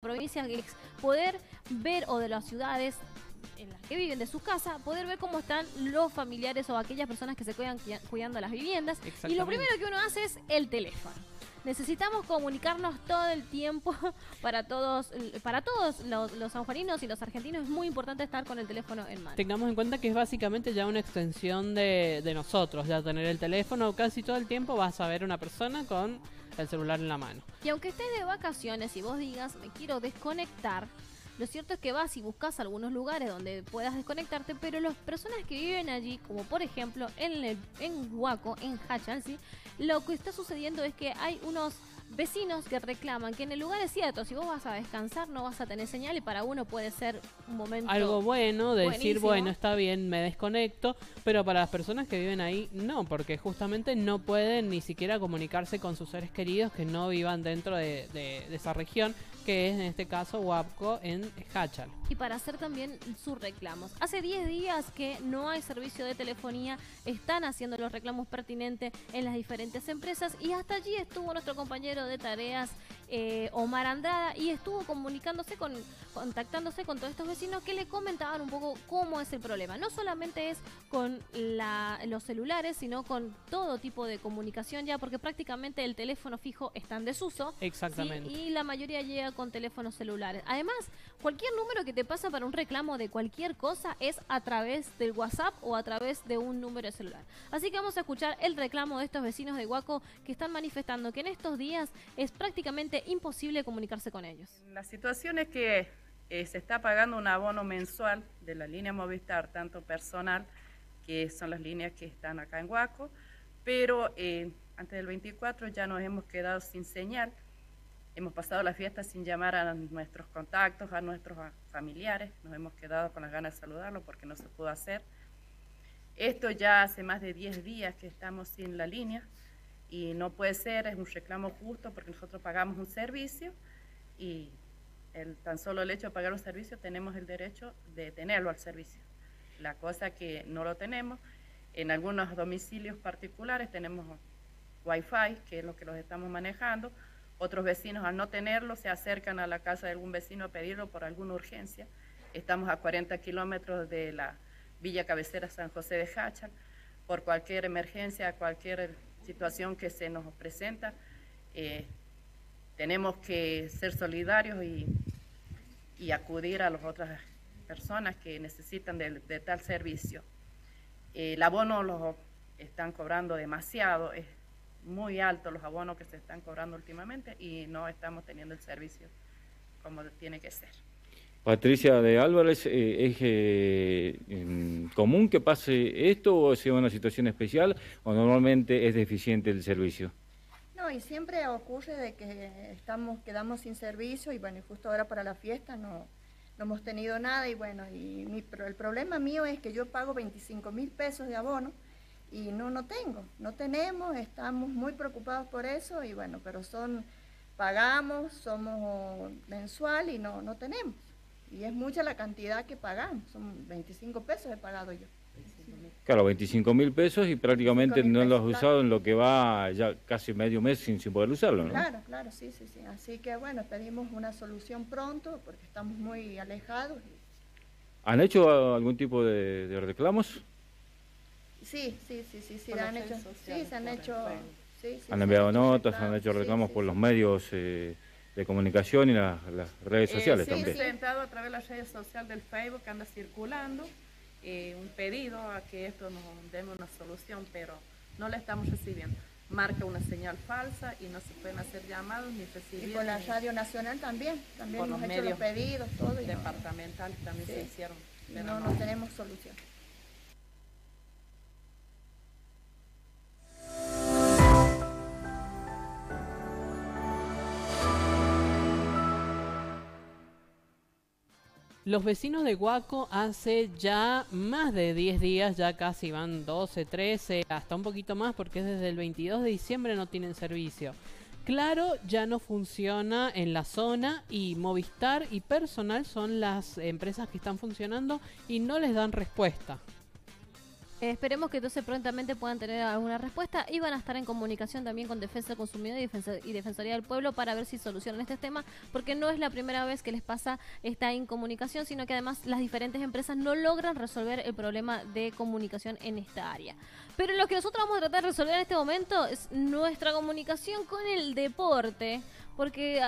provincia es poder ver o de las ciudades en las que viven de su casa, poder ver cómo están los familiares o aquellas personas que se cuidan cuidando las viviendas. Y lo primero que uno hace es el teléfono. Necesitamos comunicarnos todo el tiempo para todos, para todos los, los sanjuaninos y los argentinos. Es muy importante estar con el teléfono en mano. Tengamos en cuenta que es básicamente ya una extensión de, de nosotros, ya tener el teléfono casi todo el tiempo vas a ver una persona con el celular en la mano. Y aunque estés de vacaciones y vos digas, me quiero desconectar, lo cierto es que vas y buscas algunos lugares donde puedas desconectarte, pero las personas que viven allí, como por ejemplo en, el, en Huaco, en Hachal, lo que está sucediendo es que hay unos vecinos que reclaman que en el lugar es cierto, si vos vas a descansar no vas a tener señal y para uno puede ser un momento algo bueno de decir, bueno, está bien, me desconecto, pero para las personas que viven ahí no, porque justamente no pueden ni siquiera comunicarse con sus seres queridos que no vivan dentro de, de esa región, que es en este caso Huapco en Hachal. Y para hacer también sus reclamos. Hace 10 días que no hay servicio de telefonía, están haciendo los reclamos pertinentes en las diferentes empresas y hasta allí estuvo nuestro compañero de tareas, eh, Omar Andrada, y estuvo comunicándose con, contactándose con todos estos vecinos que le comentaban un poco cómo es el problema. No solamente es con los celulares, sino con todo tipo de comunicación ya, porque prácticamente el teléfono fijo está en desuso. Exactamente. Y la mayoría llega con teléfonos celulares. Además, cualquier número que te pasa para un reclamo de cualquier cosa es a través del WhatsApp o a través de un número de celular. Así que vamos a escuchar el reclamo de estos vecinos de Huaco que están manifestando que en estos días es prácticamente imposible comunicarse con ellos. La situación es que eh, se está pagando un abono mensual de la línea Movistar, tanto personal, que son las líneas que están acá en Huaco, pero eh, antes del 24 ya nos hemos quedado sin señal. Hemos pasado la fiesta sin llamar a nuestros contactos, a nuestros familiares. Nos hemos quedado con las ganas de saludarlos porque no se pudo hacer. Esto ya hace más de 10 días que estamos sin la línea y no puede ser, es un reclamo justo porque nosotros pagamos un servicio y el, tan solo el hecho de pagar un servicio tenemos el derecho de tenerlo al servicio. La cosa que no lo tenemos, en algunos domicilios particulares tenemos wifi, que es lo que los estamos manejando, otros vecinos al no tenerlo se acercan a la casa de algún vecino a pedirlo por alguna urgencia. Estamos a 40 kilómetros de la Villa Cabecera San José de Hachal. Por cualquier emergencia, cualquier situación que se nos presenta, eh, tenemos que ser solidarios y, acudir a las otras personas que necesitan de, tal servicio. el abono lo están cobrando demasiado, es muy alto los abonos que se están cobrando últimamente y no estamos teniendo el servicio como tiene que ser. Patricia de Álvarez, eh, ¿es eh, común que pase esto o sea una situación especial o normalmente es deficiente el servicio? No, y siempre ocurre de que estamos, quedamos sin servicio y bueno, justo ahora para la fiesta no, no hemos tenido nada y bueno, y el problema mío es que yo pago 25 mil pesos de abono y no, no tengo, no tenemos, estamos muy preocupados por eso y bueno, pero son, pagamos, somos mensual y no, no tenemos. Y es mucha la cantidad que pagamos, son 25 pesos he pagado yo. Claro, 25 mil pesos y prácticamente no lo has usado en lo que va ya casi medio mes sin, sin poder usarlo, ¿no? Claro, claro, sí, sí, sí. Así que bueno, pedimos una solución pronto porque estamos muy alejados. ¿Han hecho algún tipo de, reclamos? Sí, sí, sí, sí, sí, han hecho, sí, se han hecho... Sí, han enviado notas, han hecho reclamos por los medios... Eh, de comunicación y las redes eh, sociales también. Sí, presentado a través de las redes sociales del Facebook que anda circulando eh, un pedido a que esto nos dé una solución, pero no la estamos recibiendo. Marca una señal falsa y no se pueden hacer llamados ni recibir. Y con la Radio Nacional también, también hemos hecho los pedidos, todo. Departamentales también se hicieron. Pero no, no tenemos solución. Los vecinos de Guaco hace ya más de 10 días, ya casi van 12, 13, hasta un poquito más porque es desde el 22 de diciembre no tienen servicio. Claro, ya no funciona en la zona y Movistar y Personal son las empresas que están funcionando y no les dan respuesta. Esperemos que entonces prontamente puedan tener alguna respuesta y van a estar en comunicación también con Defensa del Consumidor y, Defensoría del Pueblo para ver si solucionan este tema, porque no es la primera vez que les pasa esta incomunicación, sino que además las diferentes empresas no logran resolver el problema de comunicación en esta área. Pero lo que nosotros vamos a tratar de resolver en este momento es nuestra comunicación con el deporte, porque